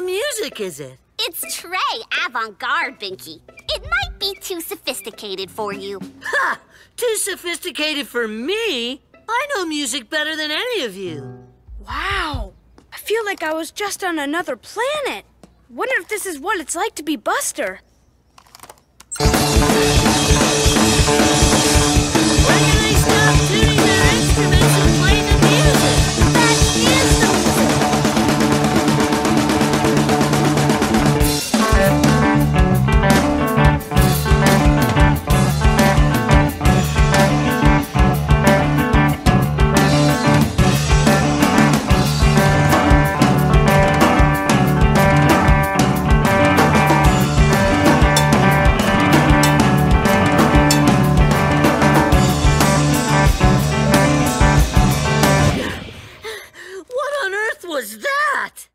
of music is it? It's Trey avant-garde, Binky. It might be too sophisticated for you. Ha! Too sophisticated for me? I know music better than any of you. Wow. I feel like I was just on another planet. Wonder if this is what it's like to be Buster. was that?